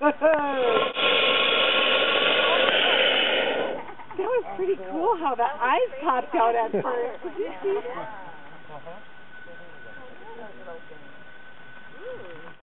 that was pretty cool how the eyes popped out at first. Did you see that?